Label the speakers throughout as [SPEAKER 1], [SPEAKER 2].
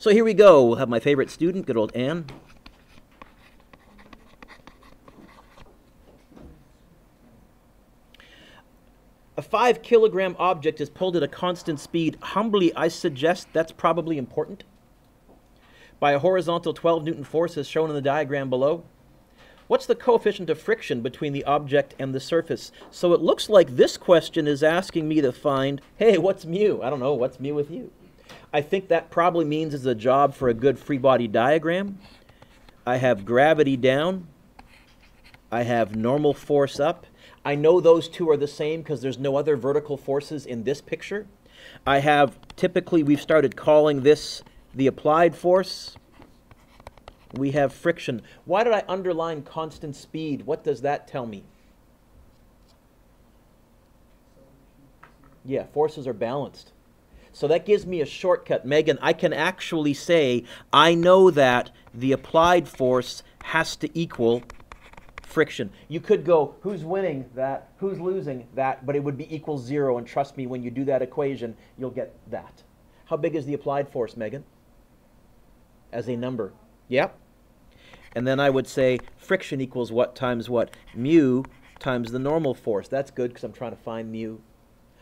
[SPEAKER 1] So here we go. We'll have my favorite student, good old Anne. A five kilogram object is pulled at a constant speed. Humbly, I suggest that's probably important. By a horizontal 12 Newton force as shown in the diagram below. What's the coefficient of friction between the object and the surface? So it looks like this question is asking me to find, hey, what's mu? I don't know, what's mu with you? I think that probably means it's a job for a good free body diagram. I have gravity down. I have normal force up. I know those two are the same because there's no other vertical forces in this picture. I have, typically we've started calling this the applied force. We have friction. Why did I underline constant speed? What does that tell me? Yeah, forces are balanced. So that gives me a shortcut. Megan, I can actually say I know that the applied force has to equal friction. You could go, who's winning that, who's losing that, but it would be equal zero. And trust me, when you do that equation, you'll get that. How big is the applied force, Megan? As a number. Yep. And then I would say friction equals what times what? Mu times the normal force. That's good because I'm trying to find mu.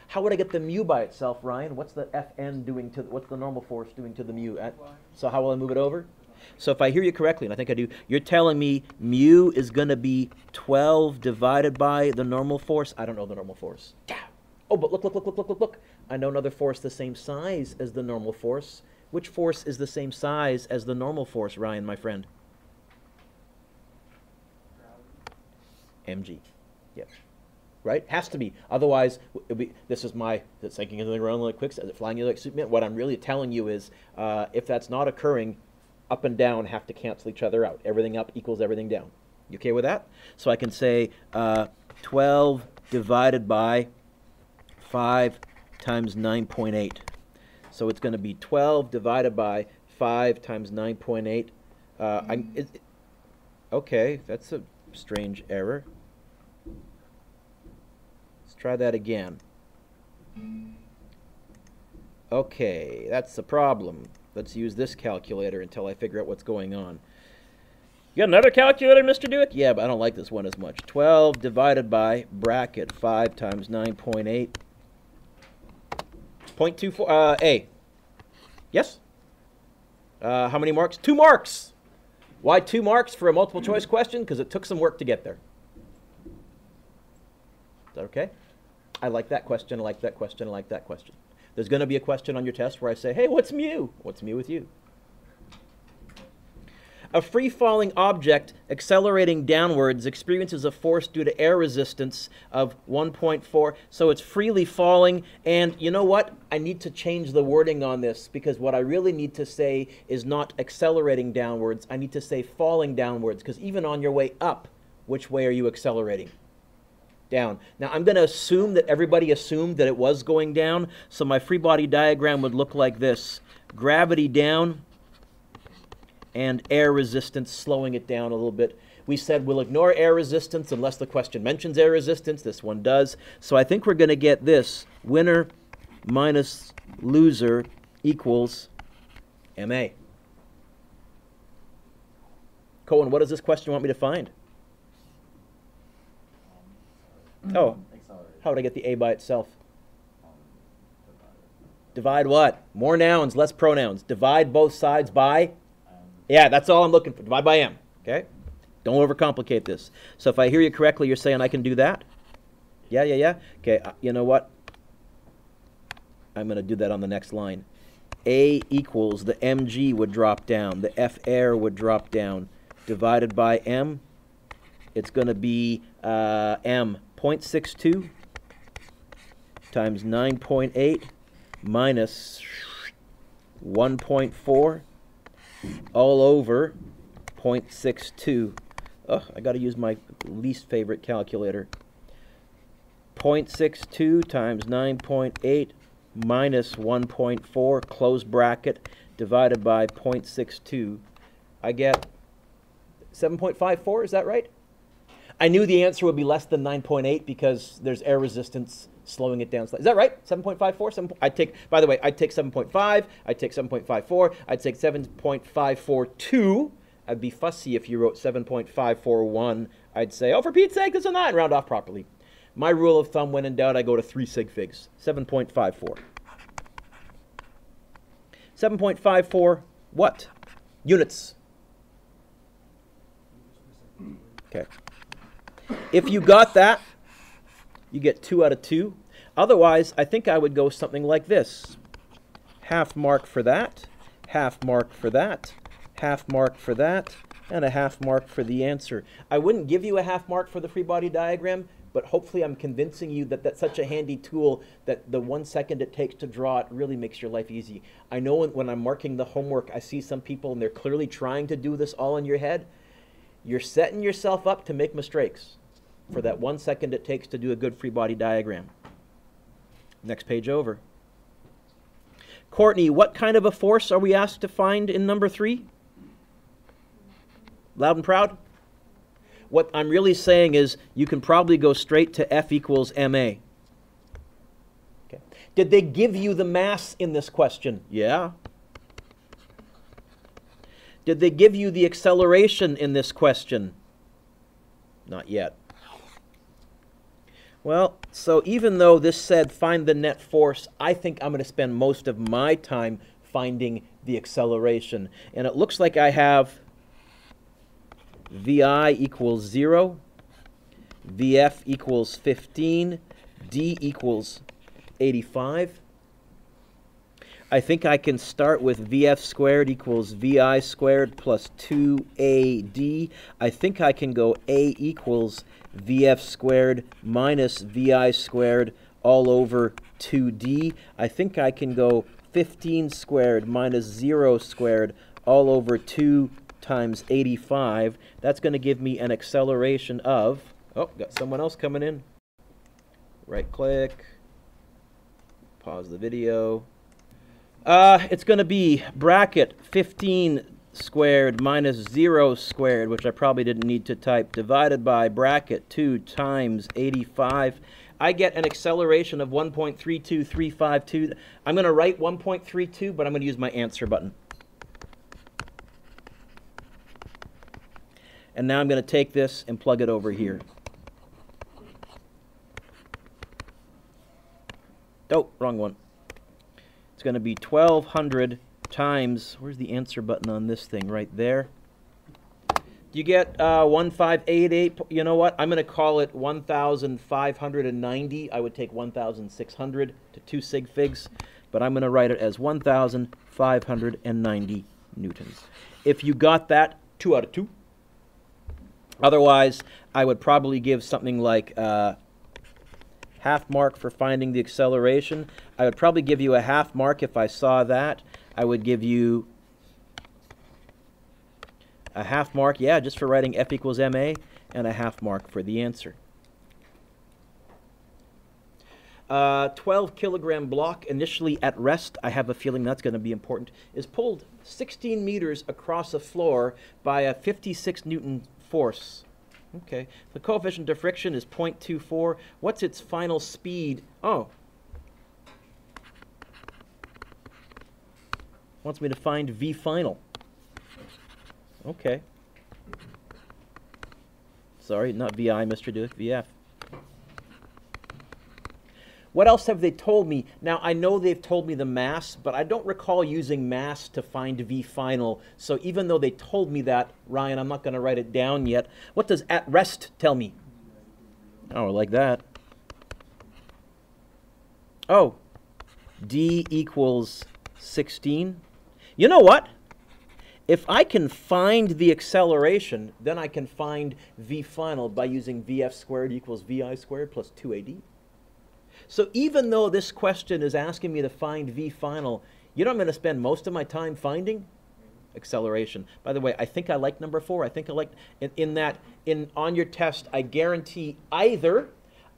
[SPEAKER 1] How would I get the mu by itself, Ryan? What's the Fn doing to, the what's the normal force doing to the mu? At, so how will I move it over? So if I hear you correctly, and I think I do, you're telling me mu is going to be 12 divided by the normal force? I don't know the normal force. Yeah. Oh, but look, look, look, look, look, look, look. I know another force the same size as the normal force. Which force is the same size as the normal force, Ryan, my friend? mg. Yep right? Has to be. Otherwise, be, this is my sinking into the ground like quicksand, flying like Superman. What I'm really telling you is, uh, if that's not occurring, up and down have to cancel each other out. Everything up equals everything down. You okay with that? So I can say uh, 12 divided by 5 times 9.8. So it's going to be 12 divided by 5 times 9.8. Uh, I'm, it, okay, that's a strange error try that again. Okay, that's the problem. Let's use this calculator until I figure out what's going on. You got another calculator, Mr. Dueck? Yeah, but I don't like this one as much. 12 divided by bracket 5 times 9.8. 0.24, uh, A. Yes? Uh, how many marks? Two marks! Why two marks for a multiple choice question? Because it took some work to get there. Is that okay? I like that question, I like that question, I like that question. There's going to be a question on your test where I say, hey, what's mu? What's mu with you? A free falling object accelerating downwards experiences a force due to air resistance of 1.4. So it's freely falling. And you know what? I need to change the wording on this because what I really need to say is not accelerating downwards. I need to say falling downwards because even on your way up, which way are you accelerating? Down. Now I'm going to assume that everybody assumed that it was going down, so my free body diagram would look like this. Gravity down and air resistance slowing it down a little bit. We said we'll ignore air resistance unless the question mentions air resistance. This one does. So I think we're going to get this. Winner minus loser equals MA. Cohen, what does this question want me to find? Oh, how would I get the A by itself? Divide what? More nouns, less pronouns. Divide both sides by? Yeah, that's all I'm looking for. Divide by M. Okay? Don't overcomplicate this. So if I hear you correctly, you're saying I can do that? Yeah, yeah, yeah. Okay, uh, you know what? I'm going to do that on the next line. A equals the mg would drop down. The F air would drop down. Divided by M, it's going to be uh, M 0.62 times 9.8 minus 1.4 all over 0.62. Oh, I got to use my least favorite calculator. 0.62 times 9.8 minus 1.4, close bracket, divided by 0.62. I get 7.54, is that right? I knew the answer would be less than 9.8 because there's air resistance slowing it down slightly. Is that right? 7.54? 7, I'd take, by the way, I'd take 7.5, I'd take 7.54, I'd take 7.542. I'd be fussy if you wrote 7.541. I'd say, oh, for Pete's sake, this is a 9, round off properly. My rule of thumb, when in doubt, I go to 3 sig figs, 7.54. 7.54 what? Units. Okay. If you got that, you get 2 out of 2. Otherwise, I think I would go something like this. Half mark for that, half mark for that, half mark for that, and a half mark for the answer. I wouldn't give you a half mark for the free body diagram, but hopefully I'm convincing you that that's such a handy tool that the one second it takes to draw it really makes your life easy. I know when, when I'm marking the homework, I see some people and they're clearly trying to do this all in your head. You're setting yourself up to make mistakes for that one second it takes to do a good free body diagram. Next page over. Courtney, what kind of a force are we asked to find in number three? Loud and proud? What I'm really saying is you can probably go straight to F equals ma. Okay. Did they give you the mass in this question? Yeah. Did they give you the acceleration in this question? Not yet. Well, so even though this said find the net force, I think I'm going to spend most of my time finding the acceleration. And it looks like I have VI equals 0, VF equals 15, D equals 85. I think I can start with VF squared equals VI squared plus 2AD. I think I can go A equals VF squared minus VI squared all over 2D. I think I can go 15 squared minus 0 squared all over 2 times 85. That's going to give me an acceleration of, oh, got someone else coming in. Right click, pause the video. Uh, it's going to be bracket 15 squared minus 0 squared, which I probably didn't need to type, divided by bracket 2 times 85. I get an acceleration of 1.32352. I'm going to write 1.32, but I'm going to use my answer button. And now I'm going to take this and plug it over here. Oh, wrong one. Going to be 1200 times, where's the answer button on this thing? Right there. You get uh, 1588, you know what? I'm going to call it 1,590. I would take 1,600 to 2 sig figs, but I'm going to write it as 1,590 newtons. If you got that, 2 out of 2. Otherwise, I would probably give something like uh, half mark for finding the acceleration. I would probably give you a half mark if I saw that. I would give you a half mark, yeah, just for writing F equals MA, and a half mark for the answer. Uh, 12 kilogram block initially at rest, I have a feeling that's going to be important, is pulled 16 meters across a floor by a 56 Newton force. Okay, the coefficient of friction is 0.24. What's its final speed? Oh. Wants me to find V final. Okay. Sorry, not VI, Mr. Duke, VF. What else have they told me? Now, I know they've told me the mass, but I don't recall using mass to find V final. So even though they told me that, Ryan, I'm not going to write it down yet. What does at rest tell me? Oh, like that. Oh, D equals 16. You know what? If I can find the acceleration, then I can find V final by using VF squared equals VI squared plus 2AD. So even though this question is asking me to find V final, you know I'm going to spend most of my time finding? Acceleration. By the way, I think I like number four. I think I like, in, in that, in on your test, I guarantee either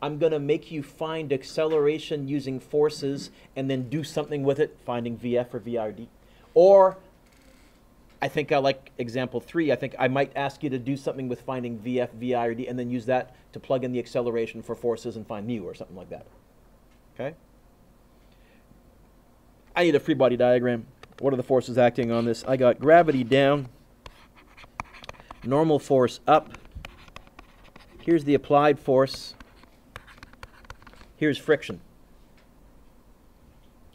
[SPEAKER 1] I'm going to make you find acceleration using forces and then do something with it, finding VF or VRD. Or I think I like example three. I think I might ask you to do something with finding VF, VIRD, and then use that to plug in the acceleration for forces and find mu or something like that. Okay? I need a free body diagram. What are the forces acting on this? I got gravity down, normal force up. Here's the applied force. Here's friction.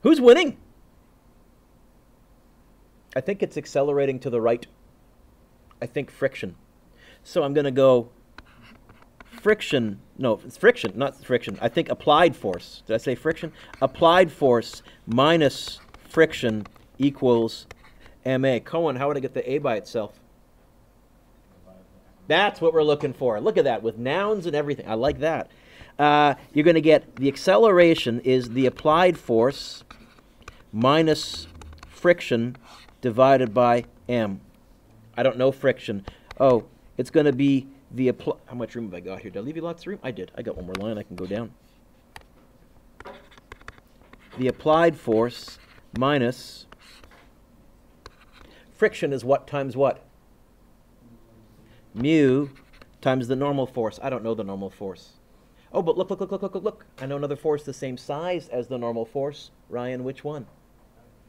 [SPEAKER 1] Who's winning? I think it's accelerating to the right. I think friction. So I'm going to go friction. No, it's friction, not friction. I think applied force. Did I say friction? Applied force minus friction equals ma. Cohen, how would I get the a by itself? That's what we're looking for. Look at that with nouns and everything. I like that. Uh, you're going to get the acceleration is the applied force minus friction divided by m. I don't know friction. Oh, it's going to be the. How much room have I got here? Did I leave you lots of room? I did. I got one more line. I can go down. The applied force minus friction is what times what? Mu times the normal force. I don't know the normal force. Oh, but look, look, look, look, look, look, look. I know another force the same size as the normal force. Ryan, which one?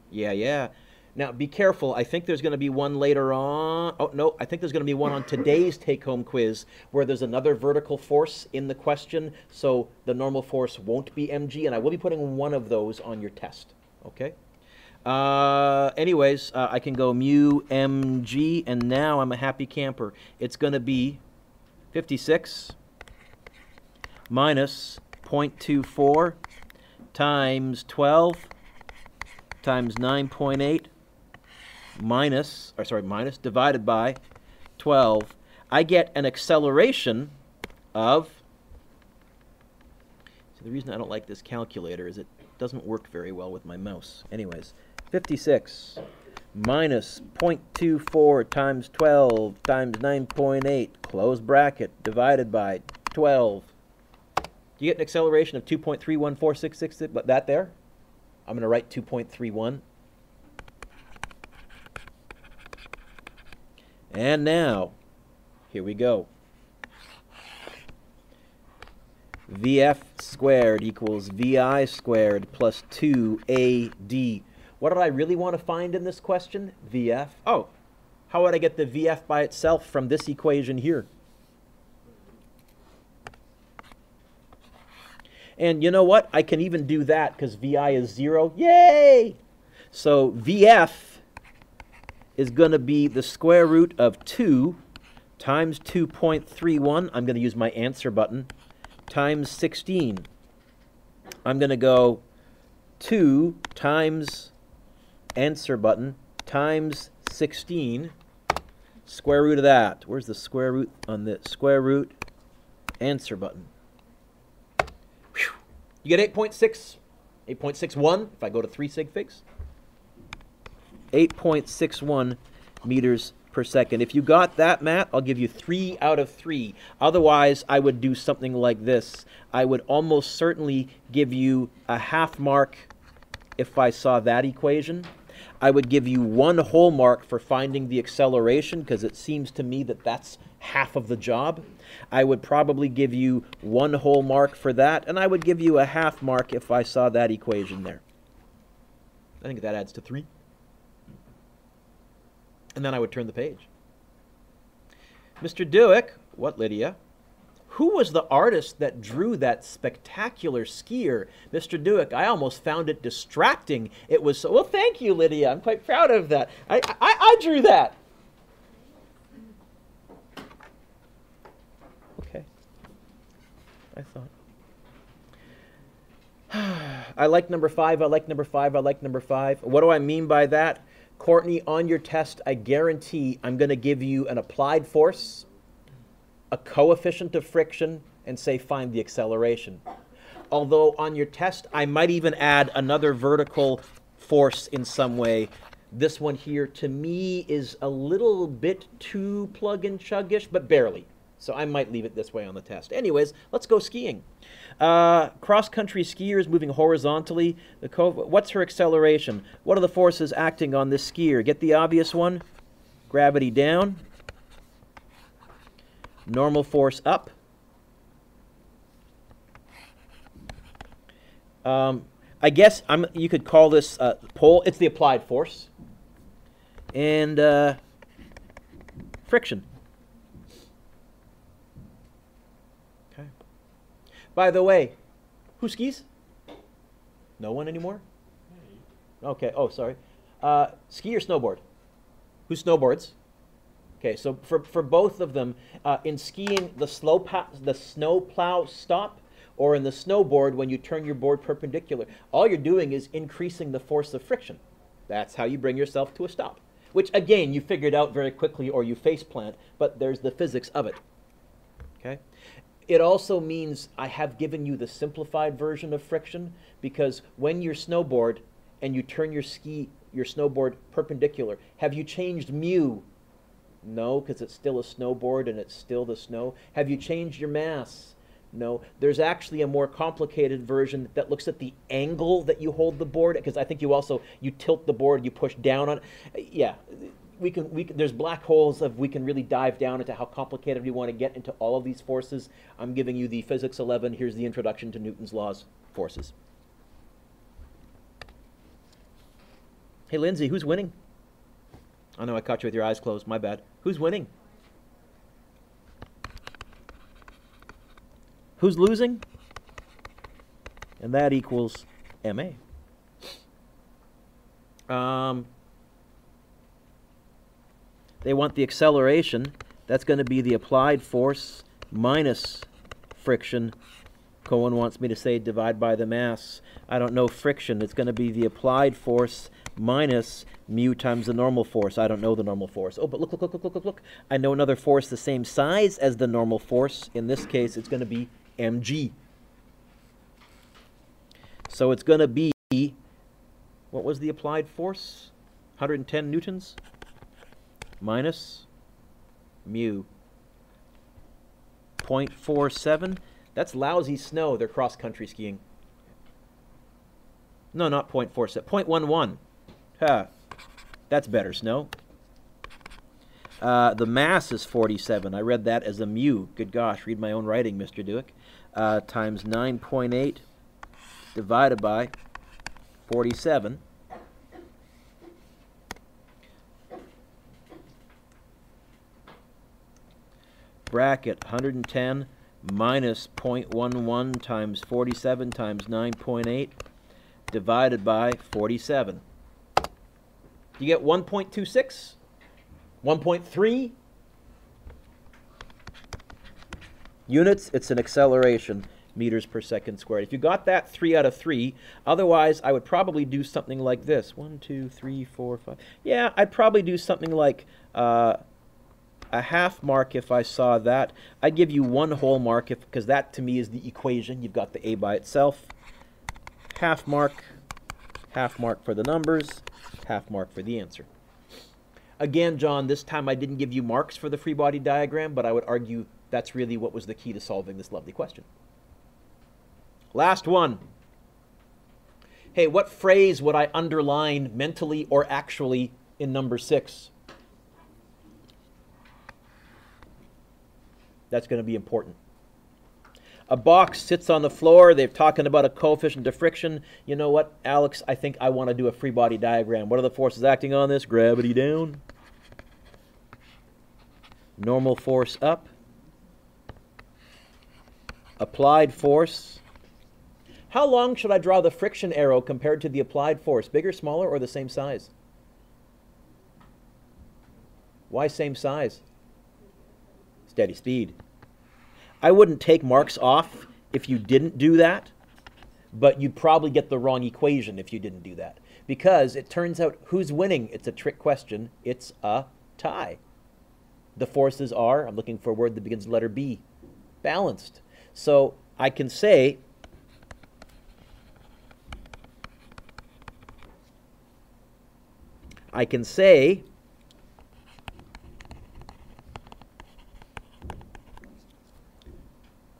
[SPEAKER 1] Yeah, yeah. Now, be careful. I think there's going to be one later on. Oh, no, I think there's going to be one on today's take home quiz where there's another vertical force in the question. So the normal force won't be mg, and I will be putting one of those on your test. Okay? Uh, anyways, uh, I can go mu mg, and now I'm a happy camper. It's going to be 56 minus 0.24 times 12 times 9.8 minus, or sorry, minus, divided by 12, I get an acceleration of, so the reason I don't like this calculator is it doesn't work very well with my mouse. Anyways, 56 minus 0.24 times 12 times 9.8, close bracket, divided by 12. You get an acceleration of 2.31466, but that there, I'm going to write 2.31. And now, here we go. VF squared equals VI squared plus 2AD. What did I really want to find in this question? VF. Oh, how would I get the VF by itself from this equation here? And you know what? I can even do that because VI is 0. Yay! So VF is going to be the square root of 2 times 2.31. I'm going to use my answer button. Times 16. I'm going to go 2 times answer button times 16. Square root of that. Where's the square root on the square root answer button? Whew. You get 8.6, 8.61 if I go to 3 sig figs. 8.61 meters per second. If you got that, Matt, I'll give you three out of three. Otherwise, I would do something like this. I would almost certainly give you a half mark if I saw that equation. I would give you one whole mark for finding the acceleration because it seems to me that that's half of the job. I would probably give you one whole mark for that, and I would give you a half mark if I saw that equation there. I think that adds to three. And then I would turn the page. Mr. Dueck, what Lydia? Who was the artist that drew that spectacular skier? Mr. Dueck, I almost found it distracting. It was so, well, thank you, Lydia. I'm quite proud of that. I, I, I drew that. Okay. I thought. I like number five. I like number five. I like number five. What do I mean by that? Courtney, on your test, I guarantee I'm going to give you an applied force, a coefficient of friction, and say find the acceleration. Although on your test, I might even add another vertical force in some way. This one here, to me, is a little bit too plug and chuggish, but barely. So I might leave it this way on the test. Anyways, let's go skiing. Uh, cross-country skier is moving horizontally. The what's her acceleration? What are the forces acting on this skier? Get the obvious one. Gravity down. Normal force up. Um, I guess I'm, you could call this uh, pull. It's the applied force. And uh, friction. By the way, who skis? No one anymore? Okay. Oh, sorry. Uh, ski or snowboard? Who snowboards? Okay, so for, for both of them, uh, in skiing, the slow pa- the snow plow stop, or in the snowboard when you turn your board perpendicular, all you're doing is increasing the force of friction. That's how you bring yourself to a stop. Which again, you figured out very quickly, or you face plant, but there's the physics of it. It also means I have given you the simplified version of friction because when you snowboard and you turn your ski, your snowboard perpendicular, have you changed mu no, because it's still a snowboard and it's still the snow. Have you changed your mass? No. There's actually a more complicated version that looks at the angle that you hold the board, because I think you also you tilt the board, you push down on it. Yeah, we can. We can, there's black holes of we can really dive down into how complicated we want to get into all of these forces. I'm giving you the physics 11. Here's the introduction to Newton's laws, forces. Hey, Lindsay, who's winning? I know I caught you with your eyes closed. My bad. Who's winning? Who's losing? And that equals MA. Um, they want the acceleration. That's going to be the applied force minus friction. Cohen wants me to say divide by the mass. I don't know friction. It's going to be the applied force minus mu times the normal force. I don't know the normal force. Oh, but look, look, look, look, look, look, look. I know another force the same size as the normal force. In this case, it's going to be mg. So it's going to be, what was the applied force? 110 newtons minus mu. 0.47. That's lousy snow. They're cross-country skiing. No, not 0.47. 0.11. Huh. That's better, Snow. Uh, the mass is 47. I read that as a mu. Good gosh, read my own writing, Mr. Dueck. Uh, times 9.8 divided by 47. Bracket 110 minus 0.11 times 47 times 9.8 divided by 47. You get 1.26, 1.3 units. It's an acceleration meters per second squared. If you got that 3 out of 3, otherwise I would probably do something like this. 1, 2, 3, 4, 5. Yeah, I'd probably do something like uh, a half mark if I saw that. I'd give you one whole mark if because that to me is the equation. You've got the A by itself. Half mark, half mark for the numbers half mark for the answer. Again, John, this time I didn't give you marks for the free body diagram, but I would argue that's really what was the key to solving this lovely question. Last one. Hey, what phrase would I underline mentally or actually in number six? That's going to be important a box sits on the floor. They're talking about a coefficient of friction. You know what, Alex? I think I want to do a free body diagram. What are the forces acting on this? Gravity down. Normal force up. Applied force. How long should I draw the friction arrow compared to the applied force? Bigger, smaller, or the same size? Why same size? Steady speed. I wouldn't take marks off if you didn't do that, but you'd probably get the wrong equation if you didn't do that. Because it turns out who's winning? It's a trick question. It's a tie. The forces are, I'm looking for a word that begins with letter B, balanced. So I can say I can say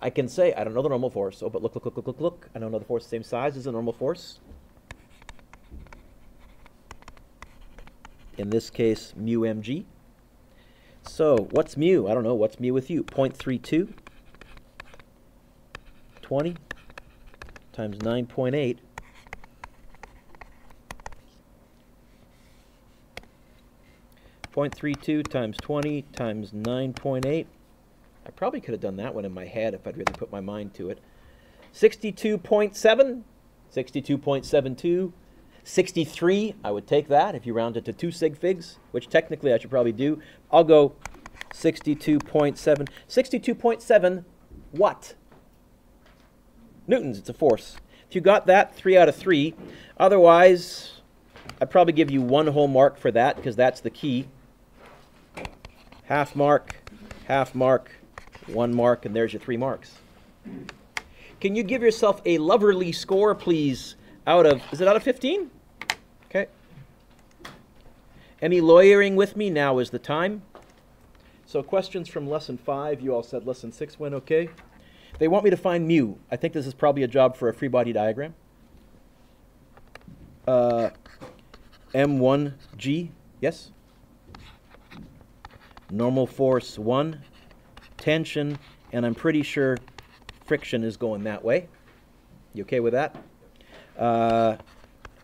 [SPEAKER 1] I can say, I don't know the normal force, oh, but look, look, look, look, look, look. I don't know the force same size as the normal force. In this case, mu mg. So what's mu? I don't know. What's mu with you? 0.32, 20, times 9.8 0.32 times 20 times 9.8. I probably could have done that one in my head if I'd really put my mind to it. 62.7, 62.72, 63, I would take that if you round it to two sig figs, which technically I should probably do. I'll go 62.7. 62.7 what? Newtons, it's a force. If you got that, three out of three. Otherwise, I'd probably give you one whole mark for that because that's the key. Half mark, half mark, one mark, and there's your three marks. Can you give yourself a loverly score, please, out of, is it out of 15? Okay. Any lawyering with me? Now is the time. So questions from lesson five. You all said lesson six went okay. They want me to find mu. I think this is probably a job for a free body diagram. Uh, M1G, yes? Normal force 1, tension, and I'm pretty sure friction is going that way. You okay with that? Uh,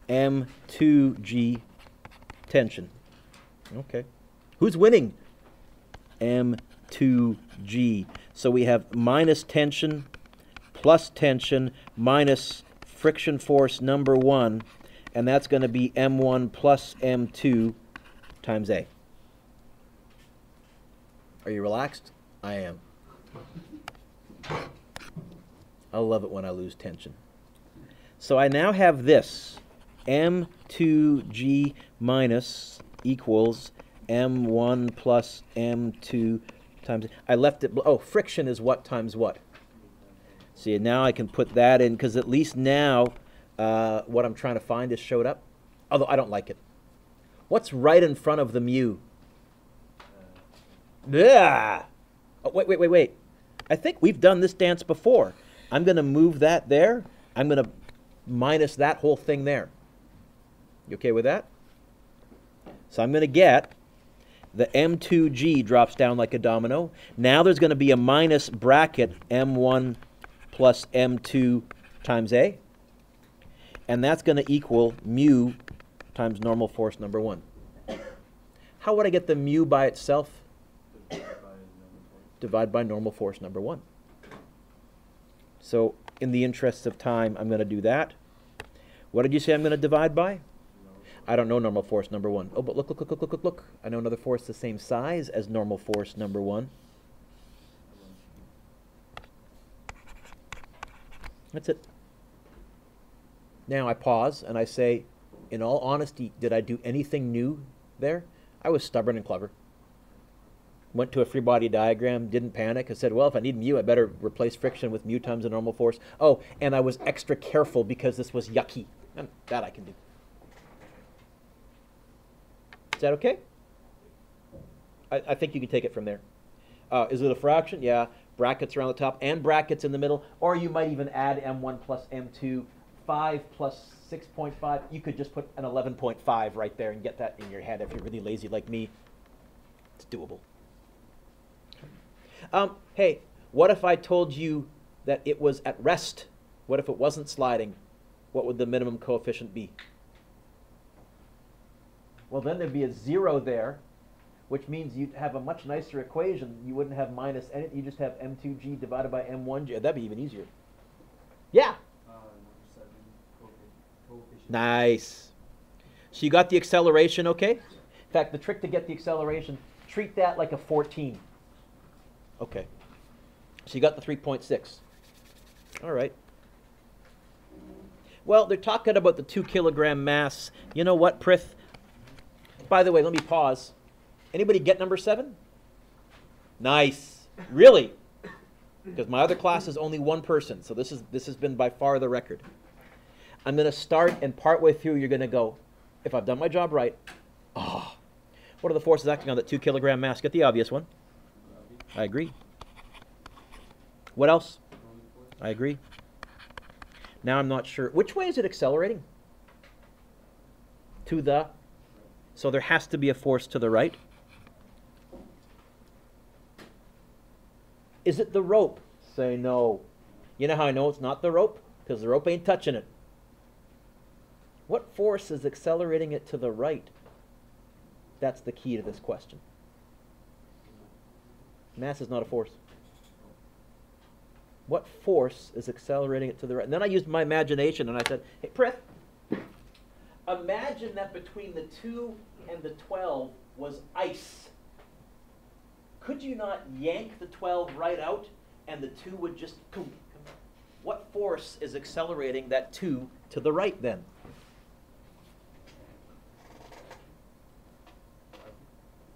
[SPEAKER 1] M2G tension. Okay. Who's winning? M2G. So we have minus tension plus tension minus friction force number 1, and that's going to be M1 plus M2 times A. Are you relaxed? I am. I love it when I lose tension. So I now have this M2G minus equals M1 plus M2 times. I left it. Oh, friction is what times what? See, now I can put that in because at least now uh, what I'm trying to find has showed up. Although I don't like it. What's right in front of the mu? Yeah. Oh, wait, wait, wait, wait. I think we've done this dance before. I'm going to move that there. I'm going to minus that whole thing there. You okay with that? So I'm going to get the M2G drops down like a domino. Now there's going to be a minus bracket M1 plus M2 times A. And that's going to equal mu times normal force number 1. How would I get the mu by itself? Divide by normal force number 1. So in the interest of time, I'm going to do that. What did you say I'm going to divide by? I don't know normal force number one. Oh, but look, look, look, look, look, look, look. I know another force the same size as normal force number one. That's it. Now I pause and I say, in all honesty, did I do anything new there? I was stubborn and clever. Went to a free body diagram, didn't panic. I said, well, if I need mu, I better replace friction with mu times the normal force. Oh, and I was extra careful because this was yucky. And that I can do. Is that okay? I, I think you can take it from there. Uh, is it a fraction? Yeah. Brackets around the top and brackets in the middle. Or you might even add m1 plus m2, 5 plus 6.5. You could just put an 11.5 right there and get that in your head if you're really lazy like me. It's doable. Um, hey, what if I told you that it was at rest? What if it wasn't sliding? What would the minimum coefficient be? Well, then there'd be a zero there, which means you'd have a much nicer equation. You wouldn't have minus anything. You just have m2g divided by m1g. That'd be even easier. Yeah.
[SPEAKER 2] Uh,
[SPEAKER 1] Nice. So you got the acceleration okay? In fact, the trick to get the acceleration, treat that like a 14. Okay. So you got the 3.6. All right. Well, they're talking about the two kilogram mass. You know what, Prith? By the way, let me pause. Anybody get number seven? Nice. Really? Because my other class is only one person, so this is this has been by far the record. I'm going to start, and partway through, you're going to go, if I've done my job right, oh, what are the forces acting on that two kilogram mass? Get the obvious one. I agree. What else? I agree. Now I'm not sure. Which way is it accelerating? To the. So there has to be a force to the right. Is it the rope? Say no. You know how I know it's not the rope? Because the rope ain't touching it. What force is accelerating it to the right? That's the key to this question. Mass is not a force. What force is accelerating it to the right? And then I used my imagination and I said, hey, Prith, imagine that between the 2 and the 12 was ice. Could you not yank the 12 right out and the 2 would just. What force is accelerating that 2 to the right then?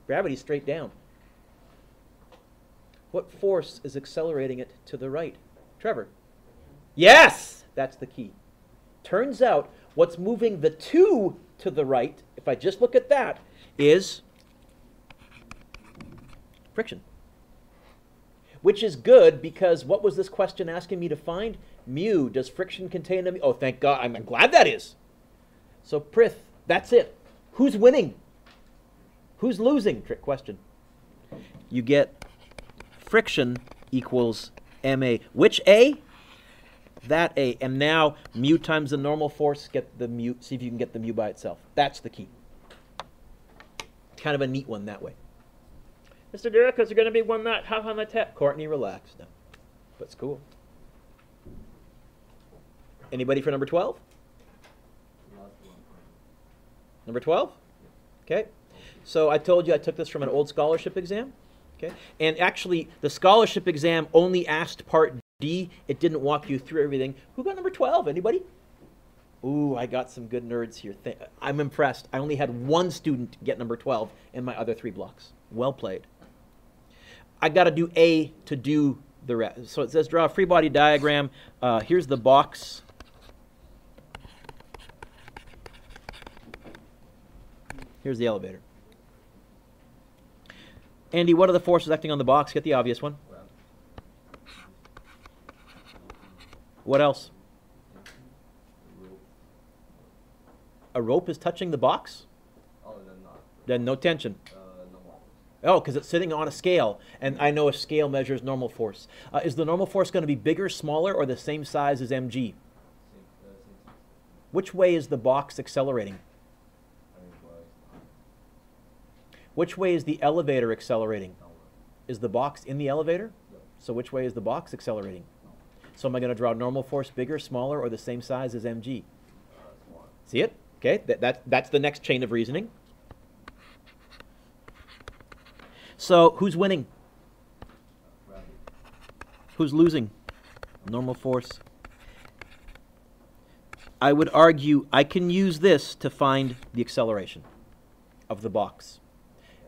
[SPEAKER 1] Gravity straight down. What force is accelerating it to the right? Trevor. Yes! That's the key. Turns out what's moving the 2 to the right, if I just look at that, is friction. Which is good because what was this question asking me to find? Mu. Does friction contain a mu? Oh, thank God. I'm glad that is. So, Prith, that's it. Who's winning? Who's losing? Trick question. You get friction equals ma. Which a? That a. And now mu times the normal force, get the mu, see if you can get the mu by itself. That's the key. Kind of a neat one that way. Mr. Derrick, is there going to be one that half on the tap? Courtney, relax. No. But it's cool. Anybody for number 12? Number 12? Okay. So I told you I took this from an old scholarship exam. Okay. And actually, the scholarship exam only asked part D. It didn't walk you through everything. Who got number 12? Anybody? Ooh, I got some good nerds here. I'm impressed. I only had one student get number 12 in my other three blocks. Well played. I got to do A to do the rest. So it says draw a free body diagram. Uh, here's the box. Here's the elevator. Andy, what are the forces acting on the box? Get the obvious one. What else? A rope is touching the box?
[SPEAKER 2] Oh, then not.
[SPEAKER 1] Then no tension.
[SPEAKER 2] Uh, no.
[SPEAKER 1] Oh, because it's sitting on a scale, and I know a scale measures normal force. Uh, is the normal force going to be bigger, smaller, or the same size as mg?
[SPEAKER 2] Uh,
[SPEAKER 1] Which way is the box accelerating?
[SPEAKER 2] I mean, was
[SPEAKER 1] Which way is the elevator accelerating? Is the box in the elevator? So which way is the box accelerating? So am I going to draw normal force bigger, smaller, or the same size as mg? See it? Okay, that, that, that's the next chain of reasoning. So who's winning? Who's losing? Normal force. I would argue I can use this to find the acceleration of the box.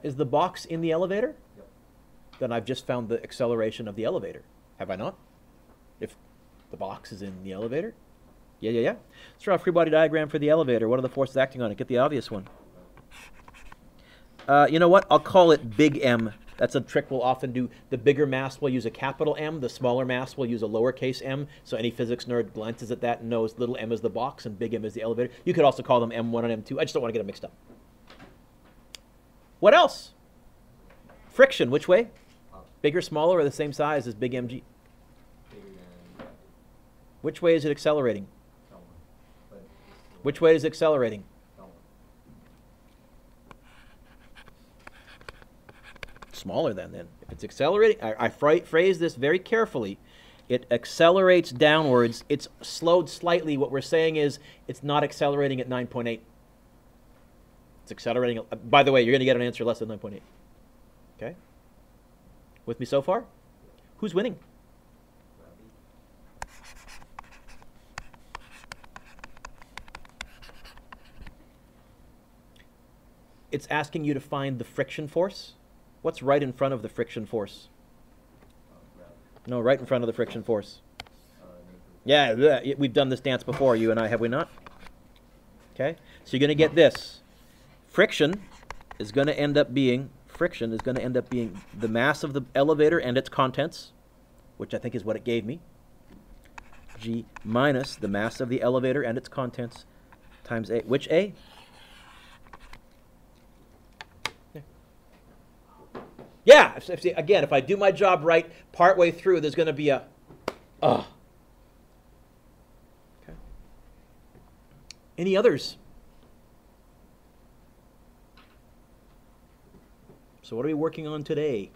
[SPEAKER 1] Is the box in the elevator?
[SPEAKER 2] Yep.
[SPEAKER 1] Then I've just found the acceleration of the elevator. Have I not? If the box is in the elevator? Yeah, yeah, yeah. Let's draw a free body diagram for the elevator. What are the forces acting on it? Get the obvious one. Uh, you know what? I'll call it big M. That's a trick we'll often do. The bigger mass will use a capital M. The smaller mass will use a lowercase m. So any physics nerd glances at that and knows little m is the box and big M is the elevator. You could also call them M1 and M2. I just don't want to get them mixed up. What else? Friction. Which way? Bigger, smaller, or the same size as big mg? Which way is it accelerating? Which way is it accelerating? smaller than then. If it's accelerating, I, I phra- phrase this very carefully. It accelerates downwards. It's slowed slightly. What we're saying is it's not accelerating at 9.8. It's accelerating. By the way, you're going to get an answer less than 9.8. Okay? With me so far? Who's winning? It's asking you to find the friction force. What's right in front of the friction force? No, right in front of the friction force. Yeah, we've done this dance before, you and I, have we not? Okay, so you're going to get this. Friction is going to end up being, friction is going to end up being the mass of the elevator and its contents, which I think is what it gave me, G minus the mass of the elevator and its contents times A. Which A? Yeah. Again, if I do my job right, partway through, there's going to be a, oh, Any others? So what are we working on today?